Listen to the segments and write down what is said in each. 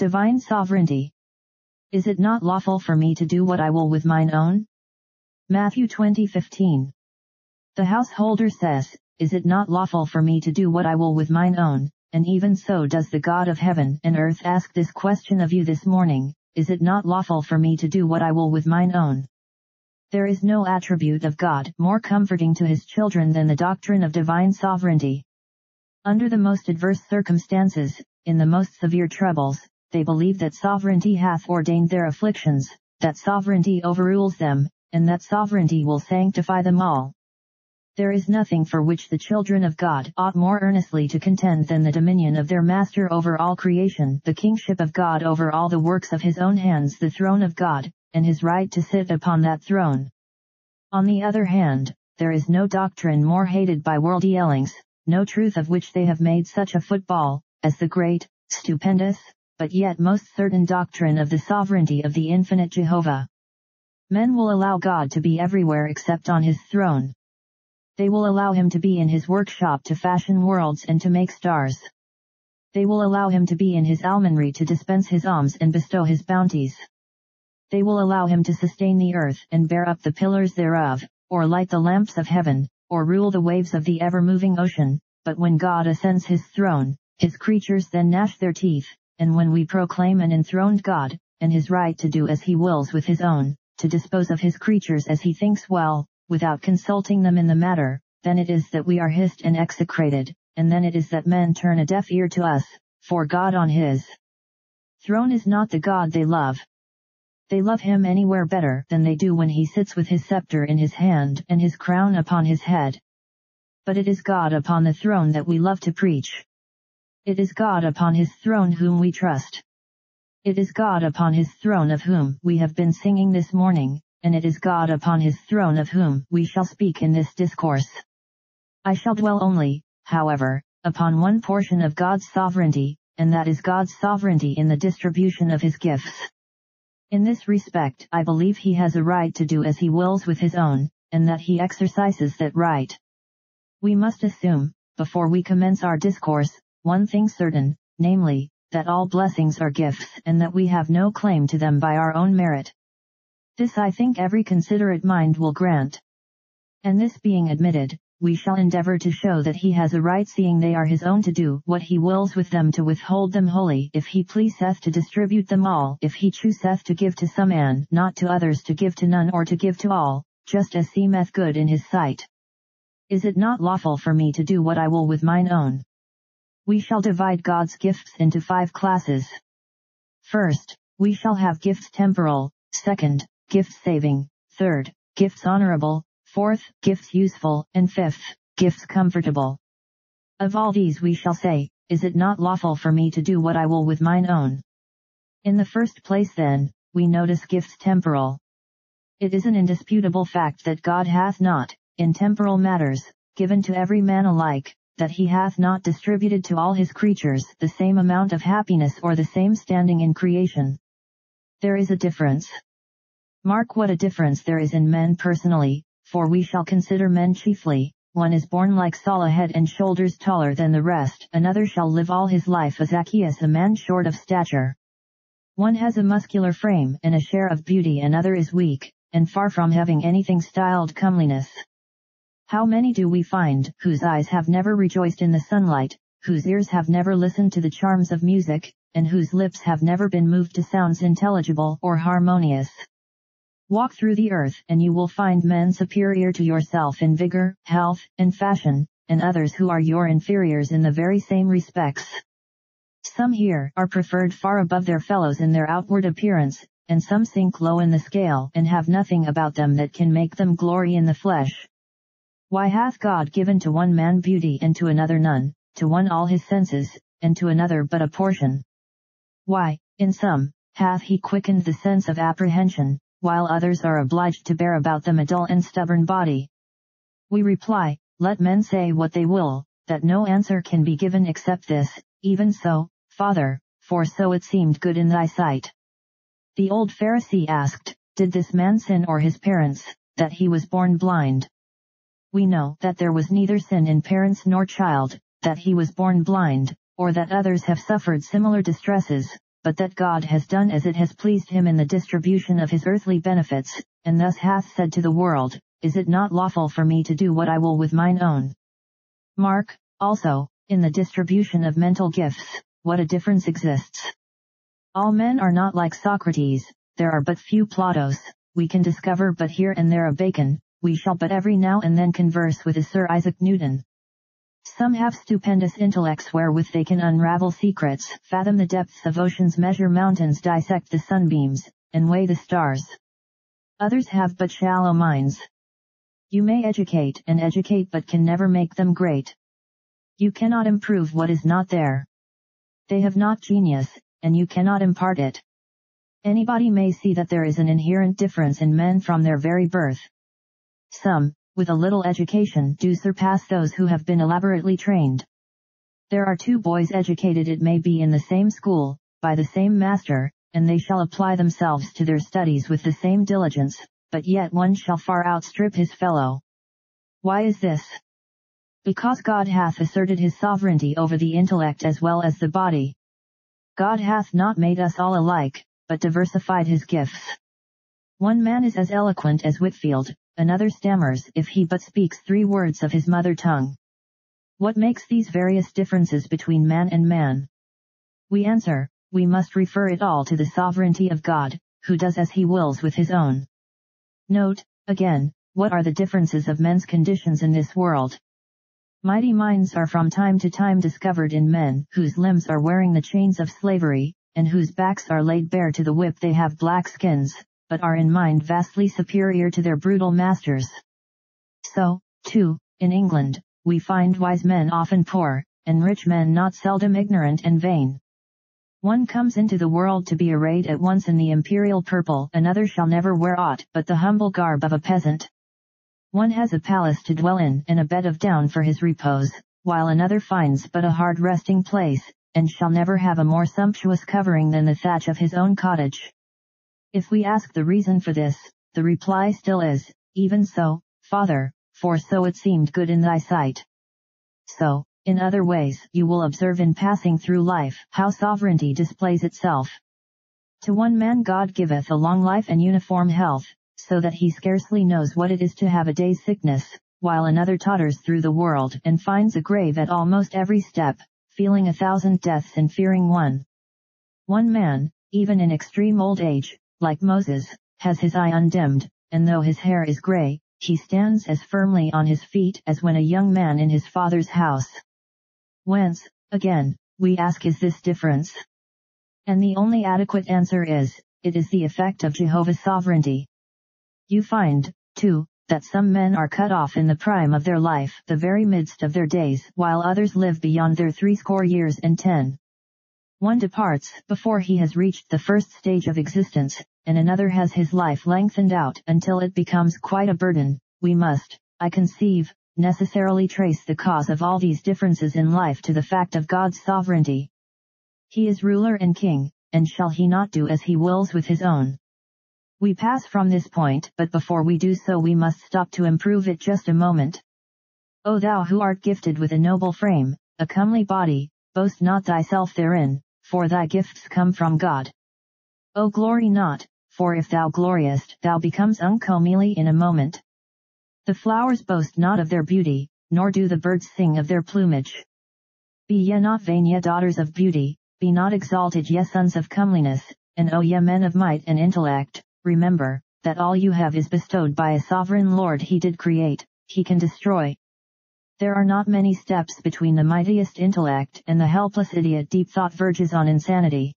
Divine sovereignty. Is it not lawful for me to do what I will with mine own? Matthew 20:15. The householder says, Is it not lawful for me to do what I will with mine own? And even so does the God of heaven and earth ask this question of you this morning, Is it not lawful for me to do what I will with mine own? There is no attribute of God more comforting to his children than the doctrine of divine sovereignty. Under the most adverse circumstances, in the most severe troubles, they believe that sovereignty hath ordained their afflictions, that sovereignty overrules them, and that sovereignty will sanctify them all. There is nothing for which the children of God ought more earnestly to contend than the dominion of their Master over all creation, the kingship of God over all the works of his own hands, the throne of God, and his right to sit upon that throne. On the other hand, there is no doctrine more hated by world yellings, no truth of which they have made such a football, as the great, stupendous, but yet most certain doctrine of the sovereignty of the infinite Jehovah. Men will allow God to be everywhere except on his throne. They will allow him to be in his workshop to fashion worlds and to make stars. They will allow him to be in his almonry to dispense his alms and bestow his bounties they will allow him to sustain the earth and bear up the pillars thereof, or light the lamps of heaven, or rule the waves of the ever-moving ocean, but when God ascends his throne, his creatures then gnash their teeth, and when we proclaim an enthroned God, and his right to do as he wills with his own, to dispose of his creatures as he thinks well, without consulting them in the matter, then it is that we are hissed and execrated, and then it is that men turn a deaf ear to us, for God on his throne is not the God they love, they love him anywhere better than they do when he sits with his scepter in his hand and his crown upon his head. But it is God upon the throne that we love to preach. It is God upon his throne whom we trust. It is God upon his throne of whom we have been singing this morning, and it is God upon his throne of whom we shall speak in this discourse. I shall dwell only, however, upon one portion of God's sovereignty, and that is God's sovereignty in the distribution of his gifts. In this respect I believe he has a right to do as he wills with his own, and that he exercises that right. We must assume, before we commence our discourse, one thing certain, namely, that all blessings are gifts and that we have no claim to them by our own merit. This I think every considerate mind will grant. And this being admitted, we shall endeavor to show that he has a right seeing they are his own to do what he wills with them to withhold them wholly if he pleaseth to distribute them all if he chooseth to give to some and not to others to give to none or to give to all, just as seemeth good in his sight. Is it not lawful for me to do what I will with mine own? We shall divide God's gifts into five classes. First, we shall have gifts temporal, second, gifts saving, third, gifts honorable, Fourth, gifts useful, and fifth, gifts comfortable. Of all these we shall say, Is it not lawful for me to do what I will with mine own? In the first place then, we notice gifts temporal. It is an indisputable fact that God hath not, in temporal matters, given to every man alike, that he hath not distributed to all his creatures the same amount of happiness or the same standing in creation. There is a difference. Mark what a difference there is in men personally, for we shall consider men chiefly, one is born like Saul a head and shoulders taller than the rest, another shall live all his life as Zacchaeus a man short of stature. One has a muscular frame and a share of beauty another is weak, and far from having anything styled comeliness. How many do we find, whose eyes have never rejoiced in the sunlight, whose ears have never listened to the charms of music, and whose lips have never been moved to sounds intelligible or harmonious. Walk through the earth and you will find men superior to yourself in vigor, health, and fashion, and others who are your inferiors in the very same respects. Some here are preferred far above their fellows in their outward appearance, and some sink low in the scale and have nothing about them that can make them glory in the flesh. Why hath God given to one man beauty and to another none, to one all his senses, and to another but a portion? Why, in some, hath he quickened the sense of apprehension, while others are obliged to bear about them a dull and stubborn body. We reply, let men say what they will, that no answer can be given except this, even so, Father, for so it seemed good in thy sight. The old Pharisee asked, Did this man sin or his parents, that he was born blind? We know that there was neither sin in parents nor child, that he was born blind, or that others have suffered similar distresses, but that God has done as it has pleased him in the distribution of his earthly benefits, and thus hath said to the world, Is it not lawful for me to do what I will with mine own? Mark, also, in the distribution of mental gifts, what a difference exists. All men are not like Socrates, there are but few Platos, we can discover but here and there a Bacon, we shall but every now and then converse with a Sir Isaac Newton. Some have stupendous intellects wherewith they can unravel secrets, fathom the depths of oceans, measure mountains, dissect the sunbeams, and weigh the stars. Others have but shallow minds. You may educate and educate but can never make them great. You cannot improve what is not there. They have not genius, and you cannot impart it. Anybody may see that there is an inherent difference in men from their very birth. Some, with a little education do surpass those who have been elaborately trained. There are two boys educated it may be in the same school, by the same master, and they shall apply themselves to their studies with the same diligence, but yet one shall far outstrip his fellow. Why is this? Because God hath asserted his sovereignty over the intellect as well as the body. God hath not made us all alike, but diversified his gifts. One man is as eloquent as Whitefield, another stammers if he but speaks three words of his mother tongue. What makes these various differences between man and man? We answer, we must refer it all to the sovereignty of God, who does as he wills with his own. Note, again, what are the differences of men's conditions in this world? Mighty minds are from time to time discovered in men whose limbs are wearing the chains of slavery, and whose backs are laid bare to the whip they have black skins, but are in mind vastly superior to their brutal masters. So, too, in England, we find wise men often poor, and rich men not seldom ignorant and vain. One comes into the world to be arrayed at once in the imperial purple, another shall never wear aught but the humble garb of a peasant. One has a palace to dwell in and a bed of down for his repose, while another finds but a hard resting place, and shall never have a more sumptuous covering than the thatch of his own cottage. If we ask the reason for this, the reply still is, even so, Father, for so it seemed good in thy sight. So, in other ways, you will observe in passing through life how sovereignty displays itself. To one man God giveth a long life and uniform health, so that he scarcely knows what it is to have a day's sickness, while another totters through the world and finds a grave at almost every step, feeling a thousand deaths and fearing one. One man, even in extreme old age, like Moses, has his eye undimmed, and though his hair is gray, he stands as firmly on his feet as when a young man in his father's house. Whence, again, we ask is this difference? And the only adequate answer is, it is the effect of Jehovah's sovereignty. You find, too, that some men are cut off in the prime of their life, the very midst of their days, while others live beyond their threescore years and ten. One departs before he has reached the first stage of existence, and another has his life lengthened out until it becomes quite a burden. We must, I conceive, necessarily trace the cause of all these differences in life to the fact of God's sovereignty. He is ruler and king, and shall he not do as he wills with his own? We pass from this point, but before we do so we must stop to improve it just a moment. O thou who art gifted with a noble frame, a comely body, boast not thyself therein, for thy gifts come from God. O glory not, for if thou gloriest thou becomes uncomely in a moment. The flowers boast not of their beauty, nor do the birds sing of their plumage. Be ye not vain ye daughters of beauty, be not exalted ye sons of comeliness, and O ye men of might and intellect, remember, that all you have is bestowed by a sovereign Lord he did create, he can destroy, there are not many steps between the mightiest intellect and the helpless idiot deep thought verges on insanity.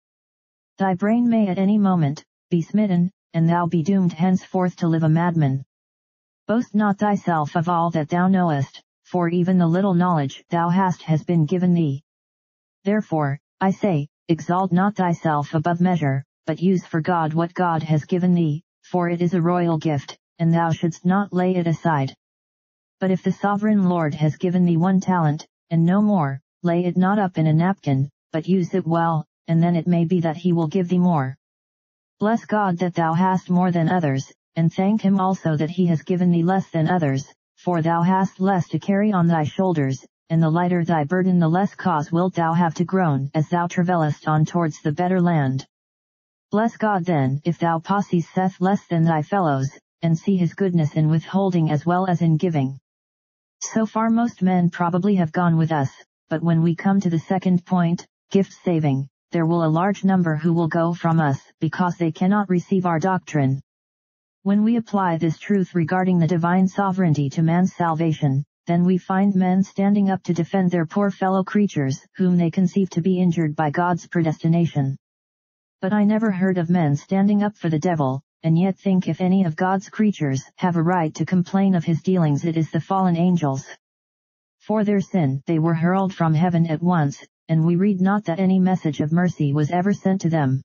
Thy brain may at any moment, be smitten, and thou be doomed henceforth to live a madman. Boast not thyself of all that thou knowest, for even the little knowledge thou hast has been given thee. Therefore, I say, exalt not thyself above measure, but use for God what God has given thee, for it is a royal gift, and thou shouldst not lay it aside. But if the sovereign Lord has given thee one talent, and no more, lay it not up in a napkin, but use it well, and then it may be that he will give thee more. Bless God that thou hast more than others, and thank him also that he has given thee less than others, for thou hast less to carry on thy shoulders, and the lighter thy burden the less cause wilt thou have to groan as thou travellest on towards the better land. Bless God then if thou possesseth less than thy fellows, and see his goodness in withholding as well as in giving. So far most men probably have gone with us, but when we come to the second point, gift saving, there will a large number who will go from us, because they cannot receive our doctrine. When we apply this truth regarding the divine sovereignty to man's salvation, then we find men standing up to defend their poor fellow creatures, whom they conceive to be injured by God's predestination. But I never heard of men standing up for the devil, and yet think if any of God's creatures have a right to complain of his dealings it is the fallen angels. For their sin they were hurled from heaven at once, and we read not that any message of mercy was ever sent to them.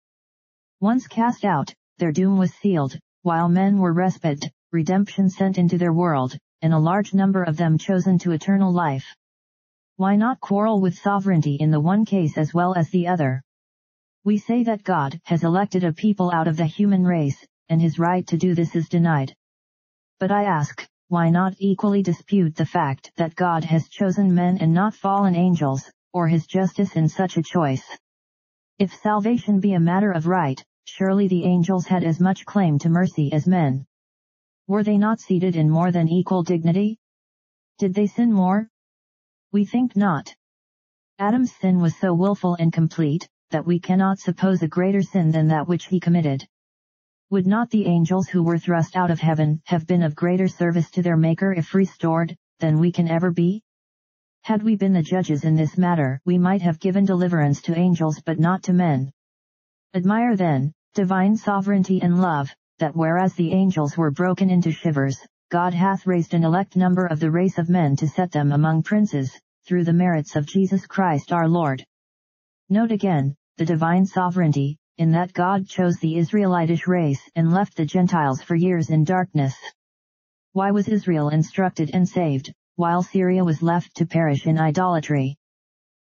Once cast out, their doom was sealed, while men were respite, redemption sent into their world, and a large number of them chosen to eternal life. Why not quarrel with sovereignty in the one case as well as the other? We say that God has elected a people out of the human race, and his right to do this is denied. But I ask, why not equally dispute the fact that God has chosen men and not fallen angels, or his justice in such a choice? If salvation be a matter of right, surely the angels had as much claim to mercy as men. Were they not seated in more than equal dignity? Did they sin more? We think not. Adam's sin was so wilful and complete, that we cannot suppose a greater sin than that which he committed. Would not the angels who were thrust out of heaven have been of greater service to their Maker if restored, than we can ever be? Had we been the judges in this matter, we might have given deliverance to angels but not to men. Admire then, divine sovereignty and love, that whereas the angels were broken into shivers, God hath raised an elect number of the race of men to set them among princes, through the merits of Jesus Christ our Lord. Note again, the divine sovereignty, in that God chose the Israelitish race and left the Gentiles for years in darkness. Why was Israel instructed and saved, while Syria was left to perish in idolatry?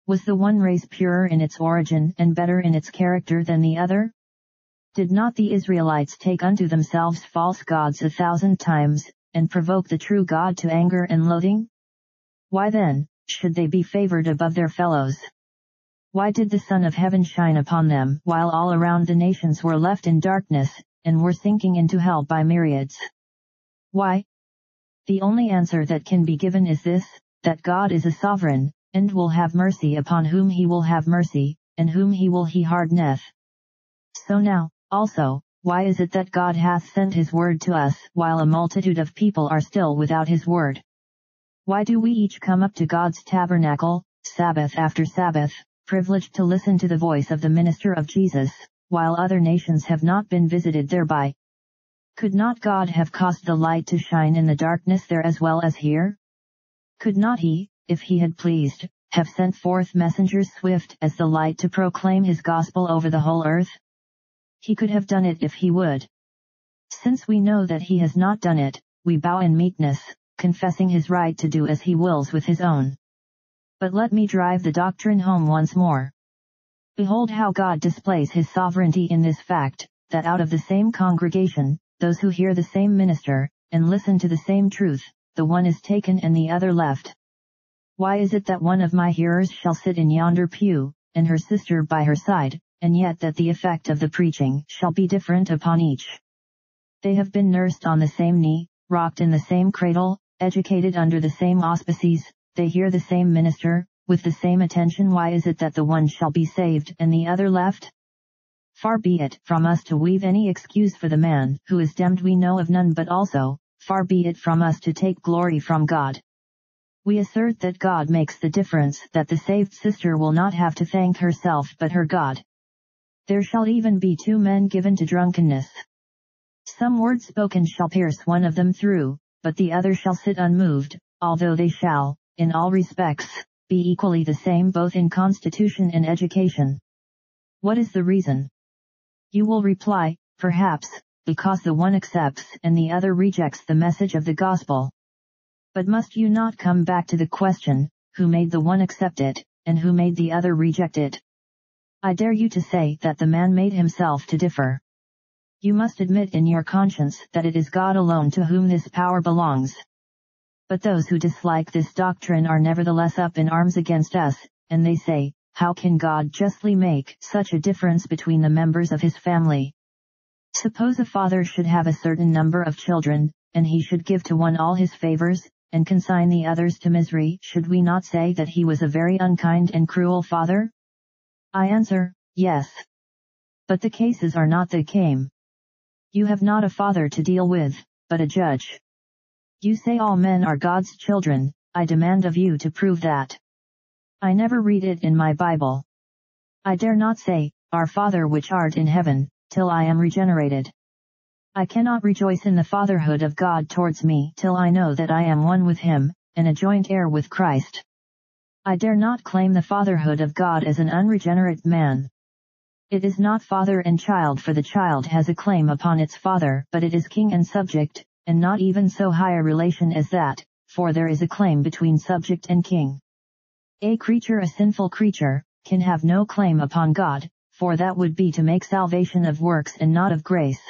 Was the one race purer in its origin and better in its character than the other? Did not the Israelites take unto themselves false gods a thousand times, and provoke the true God to anger and loathing? Why then, should they be favored above their fellows? Why did the Sun of Heaven shine upon them while all around the nations were left in darkness, and were sinking into hell by myriads? Why? The only answer that can be given is this, that God is a sovereign, and will have mercy upon whom he will have mercy, and whom he will he hardeneth. So now, also, why is it that God hath sent his word to us while a multitude of people are still without his word? Why do we each come up to God's tabernacle, Sabbath after Sabbath, privileged to listen to the voice of the minister of Jesus, while other nations have not been visited thereby. Could not God have caused the light to shine in the darkness there as well as here? Could not he, if he had pleased, have sent forth messengers swift as the light to proclaim his gospel over the whole earth? He could have done it if he would. Since we know that he has not done it, we bow in meekness, confessing his right to do as he wills with his own. But let me drive the doctrine home once more. Behold how God displays his sovereignty in this fact, that out of the same congregation, those who hear the same minister, and listen to the same truth, the one is taken and the other left. Why is it that one of my hearers shall sit in yonder pew, and her sister by her side, and yet that the effect of the preaching shall be different upon each? They have been nursed on the same knee, rocked in the same cradle, educated under the same auspices, they hear the same minister, with the same attention why is it that the one shall be saved and the other left? Far be it from us to weave any excuse for the man who is damned we know of none but also, far be it from us to take glory from God. We assert that God makes the difference that the saved sister will not have to thank herself but her God. There shall even be two men given to drunkenness. Some word spoken shall pierce one of them through, but the other shall sit unmoved, although they shall, in all respects, be equally the same both in constitution and education. What is the reason? You will reply, perhaps, because the one accepts and the other rejects the message of the gospel. But must you not come back to the question, who made the one accept it, and who made the other reject it? I dare you to say that the man made himself to differ. You must admit in your conscience that it is God alone to whom this power belongs. But those who dislike this doctrine are nevertheless up in arms against us, and they say, how can God justly make such a difference between the members of his family? Suppose a father should have a certain number of children, and he should give to one all his favors, and consign the others to misery, should we not say that he was a very unkind and cruel father? I answer, yes. But the cases are not the same. You have not a father to deal with, but a judge. You say all men are God's children, I demand of you to prove that. I never read it in my Bible. I dare not say, Our Father which art in heaven, till I am regenerated. I cannot rejoice in the fatherhood of God towards me till I know that I am one with him, and a joint heir with Christ. I dare not claim the fatherhood of God as an unregenerate man. It is not father and child for the child has a claim upon its father but it is king and subject, and not even so high a relation as that, for there is a claim between subject and king. A creature a sinful creature, can have no claim upon God, for that would be to make salvation of works and not of grace.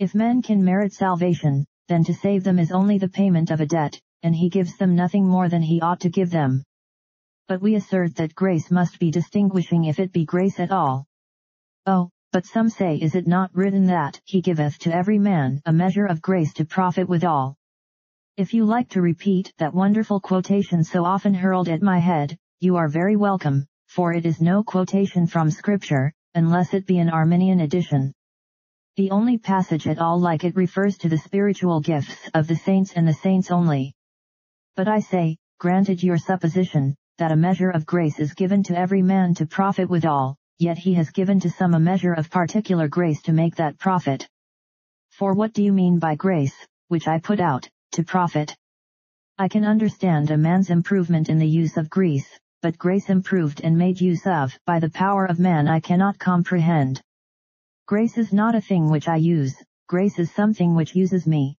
If men can merit salvation, then to save them is only the payment of a debt, and he gives them nothing more than he ought to give them. But we assert that grace must be distinguishing if it be grace at all. Oh, but some say is it not written that he giveth to every man a measure of grace to profit withal. If you like to repeat that wonderful quotation so often hurled at my head, you are very welcome, for it is no quotation from Scripture, unless it be an Arminian edition. The only passage at all like it refers to the spiritual gifts of the saints and the saints only. But I say, granted your supposition, that a measure of grace is given to every man to profit withal, yet he has given to some a measure of particular grace to make that profit. For what do you mean by grace, which I put out, to profit. I can understand a man's improvement in the use of grease, but grace improved and made use of by the power of man I cannot comprehend. Grace is not a thing which I use, grace is something which uses me.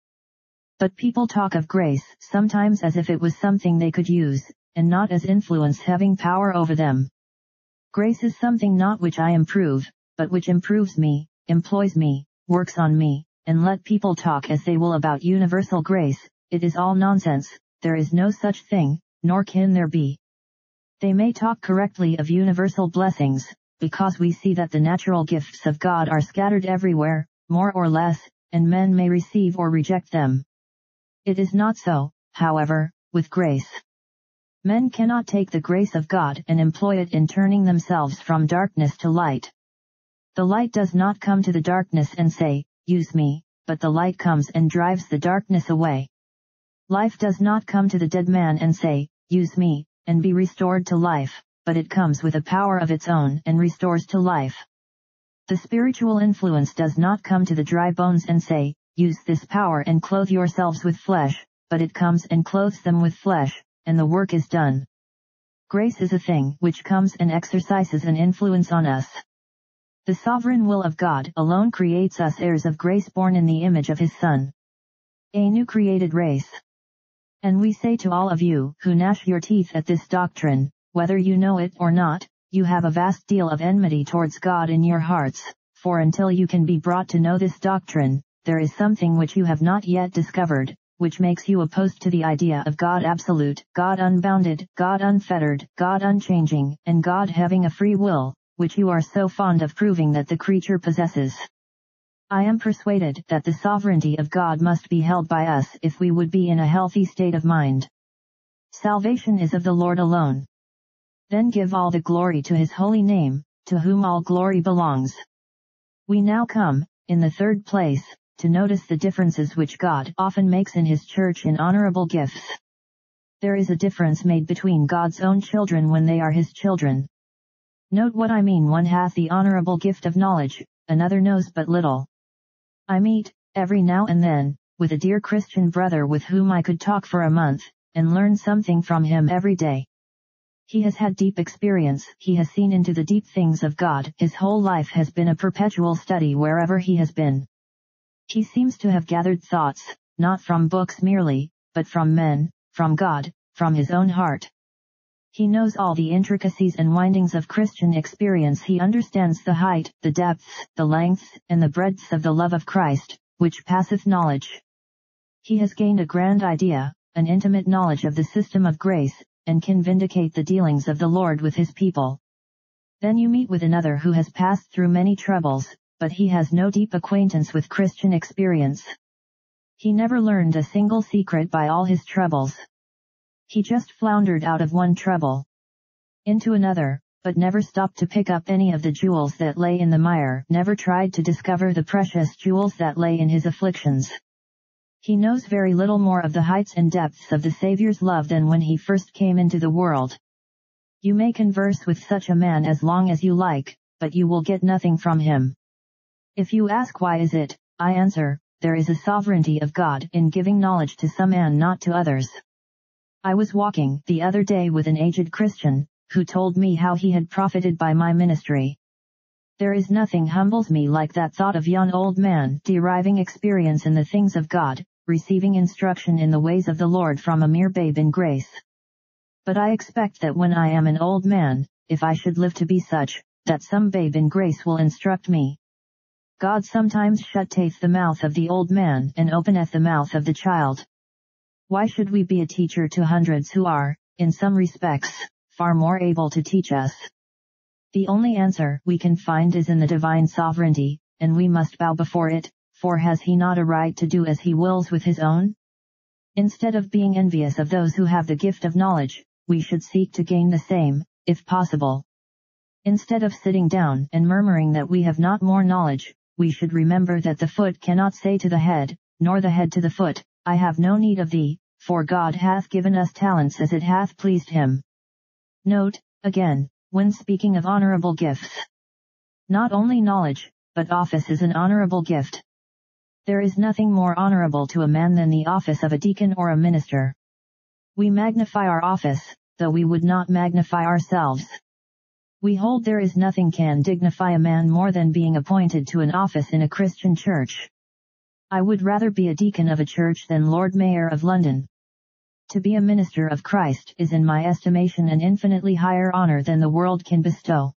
But people talk of grace sometimes as if it was something they could use, and not as influence having power over them. Grace is something not which I improve, but which improves me, employs me, works on me, and let people talk as they will about universal grace, it is all nonsense, there is no such thing, nor can there be. They may talk correctly of universal blessings, because we see that the natural gifts of God are scattered everywhere, more or less, and men may receive or reject them. It is not so, however, with grace. Men cannot take the grace of God and employ it in turning themselves from darkness to light. The light does not come to the darkness and say, use me, but the light comes and drives the darkness away. Life does not come to the dead man and say, use me, and be restored to life, but it comes with a power of its own and restores to life. The spiritual influence does not come to the dry bones and say, use this power and clothe yourselves with flesh, but it comes and clothes them with flesh, and the work is done. Grace is a thing which comes and exercises an influence on us. The sovereign will of God alone creates us heirs of grace born in the image of his Son. A new created race. And we say to all of you who gnash your teeth at this doctrine, whether you know it or not, you have a vast deal of enmity towards God in your hearts, for until you can be brought to know this doctrine, there is something which you have not yet discovered, which makes you opposed to the idea of God absolute, God unbounded, God unfettered, God unchanging, and God having a free will, which you are so fond of proving that the creature possesses. I am persuaded that the sovereignty of God must be held by us if we would be in a healthy state of mind. Salvation is of the Lord alone. Then give all the glory to his holy name, to whom all glory belongs. We now come, in the third place, to notice the differences which God often makes in his church in honorable gifts. There is a difference made between God's own children when they are his children, Note what I mean one hath the honorable gift of knowledge, another knows but little. I meet, every now and then, with a dear Christian brother with whom I could talk for a month, and learn something from him every day. He has had deep experience, he has seen into the deep things of God, his whole life has been a perpetual study wherever he has been. He seems to have gathered thoughts, not from books merely, but from men, from God, from his own heart. He knows all the intricacies and windings of Christian experience. He understands the height, the depths, the lengths, and the breadths of the love of Christ, which passeth knowledge. He has gained a grand idea, an intimate knowledge of the system of grace, and can vindicate the dealings of the Lord with his people. Then you meet with another who has passed through many troubles, but he has no deep acquaintance with Christian experience. He never learned a single secret by all his troubles. He just floundered out of one trouble into another, but never stopped to pick up any of the jewels that lay in the mire, never tried to discover the precious jewels that lay in his afflictions. He knows very little more of the heights and depths of the Saviour's love than when he first came into the world. You may converse with such a man as long as you like, but you will get nothing from him. If you ask why is it, I answer, there is a sovereignty of God in giving knowledge to some and not to others. I was walking the other day with an aged Christian, who told me how he had profited by my ministry. There is nothing humbles me like that thought of yon old man deriving experience in the things of God, receiving instruction in the ways of the Lord from a mere babe in grace. But I expect that when I am an old man, if I should live to be such, that some babe in grace will instruct me. God sometimes shutteth the mouth of the old man and openeth the mouth of the child. Why should we be a teacher to hundreds who are, in some respects, far more able to teach us. The only answer we can find is in the divine sovereignty, and we must bow before it, for has he not a right to do as he wills with his own? Instead of being envious of those who have the gift of knowledge, we should seek to gain the same, if possible. Instead of sitting down and murmuring that we have not more knowledge, we should remember that the foot cannot say to the head, nor the head to the foot, I have no need of thee, for God hath given us talents as it hath pleased him. Note, again, when speaking of honorable gifts. Not only knowledge, but office is an honorable gift. There is nothing more honorable to a man than the office of a deacon or a minister. We magnify our office, though we would not magnify ourselves. We hold there is nothing can dignify a man more than being appointed to an office in a Christian church. I would rather be a deacon of a church than Lord Mayor of London. To be a minister of Christ is in my estimation an infinitely higher honor than the world can bestow.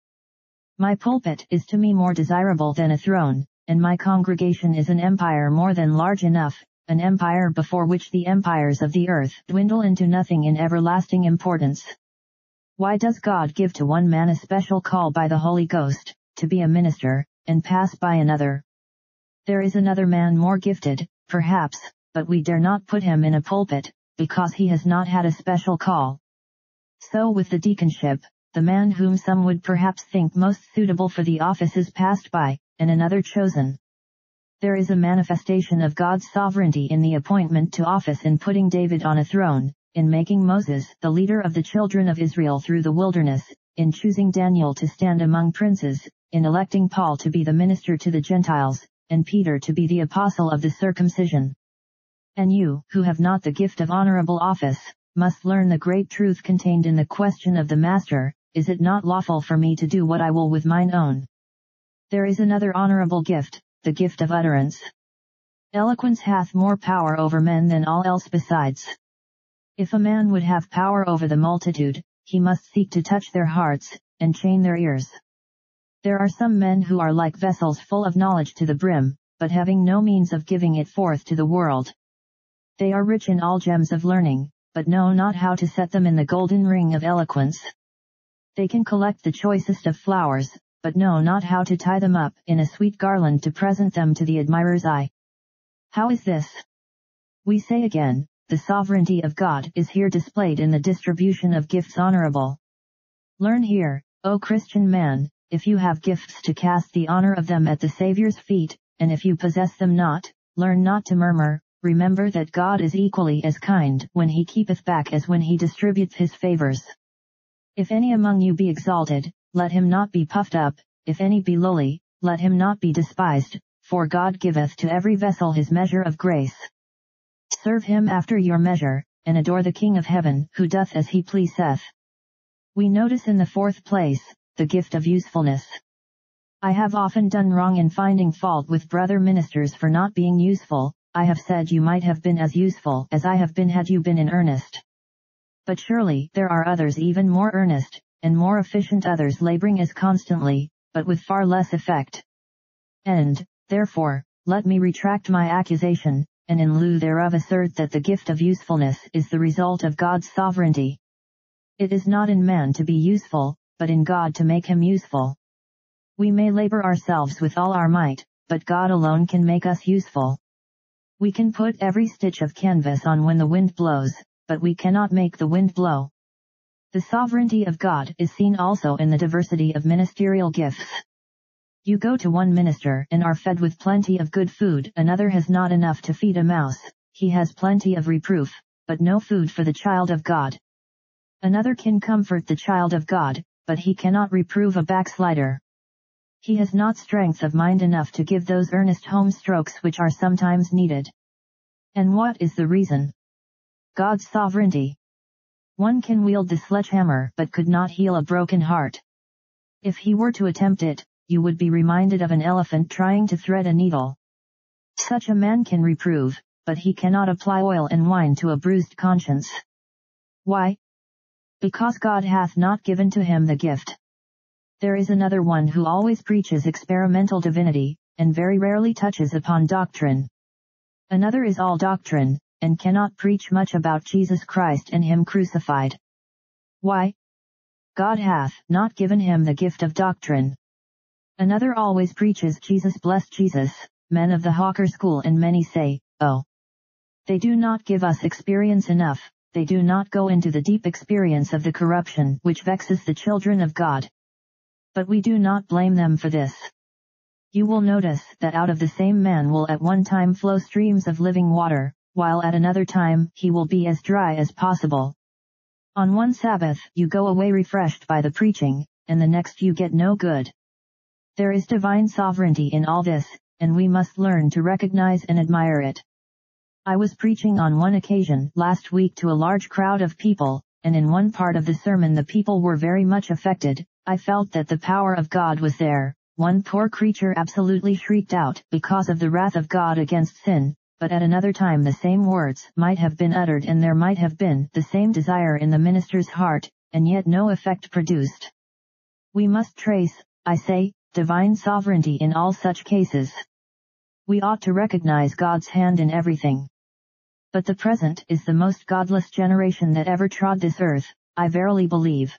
My pulpit is to me more desirable than a throne, and my congregation is an empire more than large enough, an empire before which the empires of the earth dwindle into nothing in everlasting importance. Why does God give to one man a special call by the Holy Ghost, to be a minister, and pass by another? There is another man more gifted, perhaps, but we dare not put him in a pulpit, because he has not had a special call. So with the deaconship, the man whom some would perhaps think most suitable for the office is passed by, and another chosen. There is a manifestation of God's sovereignty in the appointment to office in putting David on a throne, in making Moses the leader of the children of Israel through the wilderness, in choosing Daniel to stand among princes, in electing Paul to be the minister to the Gentiles, and Peter to be the apostle of the circumcision. And you, who have not the gift of honorable office, must learn the great truth contained in the question of the Master, is it not lawful for me to do what I will with mine own? There is another honorable gift, the gift of utterance. Eloquence hath more power over men than all else besides. If a man would have power over the multitude, he must seek to touch their hearts, and chain their ears. There are some men who are like vessels full of knowledge to the brim, but having no means of giving it forth to the world. They are rich in all gems of learning, but know not how to set them in the golden ring of eloquence. They can collect the choicest of flowers, but know not how to tie them up in a sweet garland to present them to the admirer's eye. How is this? We say again, the sovereignty of God is here displayed in the distribution of gifts honorable. Learn here, O Christian man, if you have gifts to cast the honor of them at the Saviour's feet, and if you possess them not, learn not to murmur, remember that God is equally as kind when he keepeth back as when he distributes his favors. If any among you be exalted, let him not be puffed up, if any be lowly, let him not be despised, for God giveth to every vessel his measure of grace. Serve him after your measure, and adore the King of heaven, who doth as he pleaseth. We notice in the fourth place, the gift of usefulness. I have often done wrong in finding fault with brother ministers for not being useful, I have said you might have been as useful as I have been had you been in earnest. But surely there are others even more earnest, and more efficient others laboring as constantly, but with far less effect. And, therefore, let me retract my accusation, and in lieu thereof assert that the gift of usefulness is the result of God's sovereignty. It is not in man to be useful, but in God to make him useful. We may labor ourselves with all our might, but God alone can make us useful. We can put every stitch of canvas on when the wind blows, but we cannot make the wind blow. The sovereignty of God is seen also in the diversity of ministerial gifts. You go to one minister and are fed with plenty of good food, another has not enough to feed a mouse, he has plenty of reproof, but no food for the child of God. Another can comfort the child of God, but he cannot reprove a backslider. He has not strength of mind enough to give those earnest home strokes which are sometimes needed. And what is the reason? God's sovereignty. One can wield the sledgehammer but could not heal a broken heart. If he were to attempt it, you would be reminded of an elephant trying to thread a needle. Such a man can reprove, but he cannot apply oil and wine to a bruised conscience. Why? Because God hath not given to him the gift. There is another one who always preaches experimental divinity, and very rarely touches upon doctrine. Another is all doctrine, and cannot preach much about Jesus Christ and Him crucified. Why? God hath not given him the gift of doctrine. Another always preaches Jesus bless Jesus, men of the Hawker school and many say, oh. They do not give us experience enough, they do not go into the deep experience of the corruption which vexes the children of God. But we do not blame them for this. You will notice that out of the same man will at one time flow streams of living water, while at another time he will be as dry as possible. On one Sabbath you go away refreshed by the preaching, and the next you get no good. There is divine sovereignty in all this, and we must learn to recognize and admire it. I was preaching on one occasion last week to a large crowd of people, and in one part of the sermon the people were very much affected, I felt that the power of God was there. One poor creature absolutely shrieked out because of the wrath of God against sin, but at another time the same words might have been uttered and there might have been the same desire in the minister's heart, and yet no effect produced. We must trace, I say, divine sovereignty in all such cases. We ought to recognize God's hand in everything. But the present is the most godless generation that ever trod this earth, I verily believe.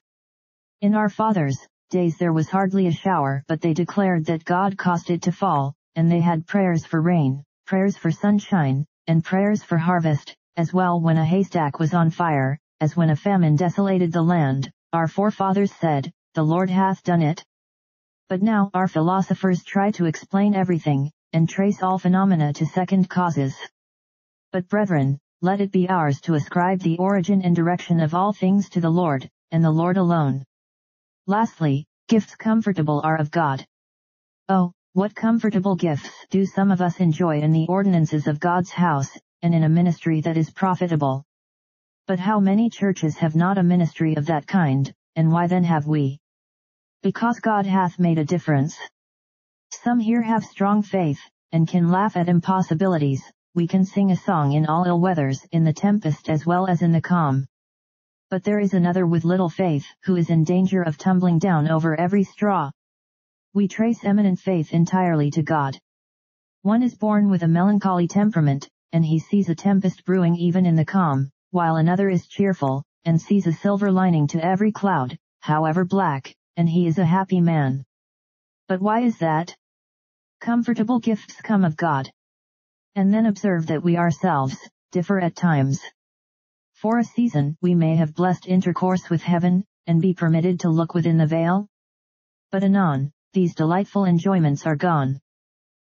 In our fathers' days there was hardly a shower but they declared that God caused it to fall, and they had prayers for rain, prayers for sunshine, and prayers for harvest, as well when a haystack was on fire, as when a famine desolated the land, our forefathers said, the Lord hath done it. But now our philosophers try to explain everything, and trace all phenomena to second causes. But brethren, let it be ours to ascribe the origin and direction of all things to the Lord, and the Lord alone. Lastly, gifts comfortable are of God. Oh, what comfortable gifts do some of us enjoy in the ordinances of God's house, and in a ministry that is profitable. But how many churches have not a ministry of that kind, and why then have we? Because God hath made a difference. Some here have strong faith, and can laugh at impossibilities, we can sing a song in all ill weathers, in the tempest as well as in the calm. But there is another with little faith, who is in danger of tumbling down over every straw. We trace eminent faith entirely to God. One is born with a melancholy temperament, and he sees a tempest brewing even in the calm, while another is cheerful, and sees a silver lining to every cloud, however black, and he is a happy man. But why is that? Comfortable gifts come of God. And then observe that we ourselves, differ at times. For a season, we may have blessed intercourse with heaven, and be permitted to look within the veil. But anon, these delightful enjoyments are gone.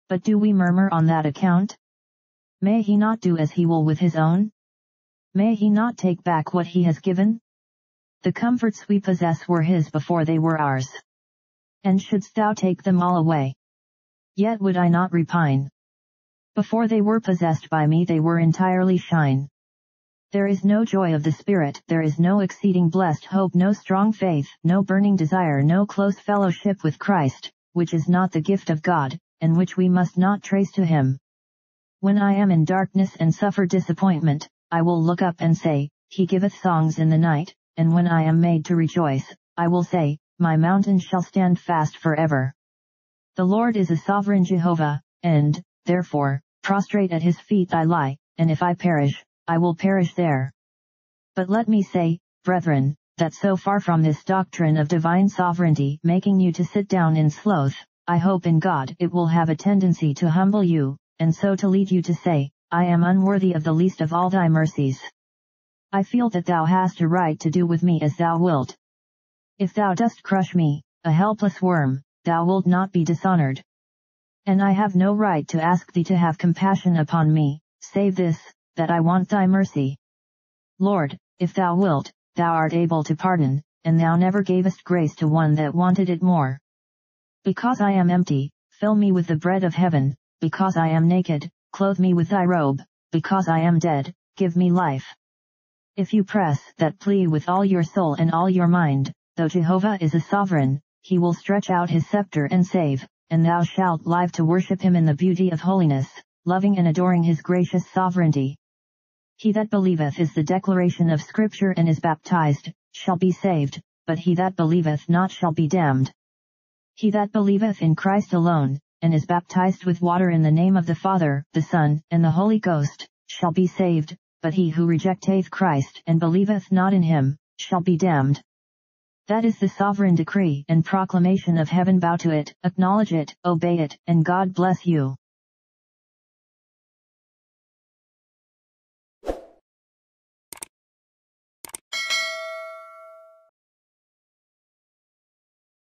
But do we murmur on that account? May he not do as he will with his own? May he not take back what he has given? The comforts we possess were his before they were ours. And shouldst thou take them all away? Yet would I not repine. Before they were possessed by me they were entirely shine. There is no joy of the Spirit, there is no exceeding blessed hope, no strong faith, no burning desire, no close fellowship with Christ, which is not the gift of God, and which we must not trace to Him. When I am in darkness and suffer disappointment, I will look up and say, He giveth songs in the night, and when I am made to rejoice, I will say, My mountain shall stand fast forever. The Lord is a sovereign Jehovah, and, therefore, prostrate at his feet I lie, and if I perish, I will perish there. But let me say, brethren, that so far from this doctrine of divine sovereignty making you to sit down in sloth, I hope in God it will have a tendency to humble you, and so to lead you to say, I am unworthy of the least of all thy mercies. I feel that thou hast a right to do with me as thou wilt. If thou dost crush me, a helpless worm, thou wilt not be dishonored. And I have no right to ask thee to have compassion upon me, save this, that I want thy mercy. Lord, if thou wilt, thou art able to pardon, and thou never gavest grace to one that wanted it more. Because I am empty, fill me with the bread of heaven, because I am naked, clothe me with thy robe, because I am dead, give me life. If you press that plea with all your soul and all your mind, though Jehovah is a sovereign, he will stretch out his scepter and save, and thou shalt live to worship him in the beauty of holiness, loving and adoring his gracious sovereignty. He that believeth is the declaration of Scripture and is baptized, shall be saved, but he that believeth not shall be damned. He that believeth in Christ alone, and is baptized with water in the name of the Father, the Son, and the Holy Ghost, shall be saved, but he who rejecteth Christ and believeth not in him, shall be damned. That is the sovereign decree and proclamation of heaven bow to it, acknowledge it, obey it, and God bless you.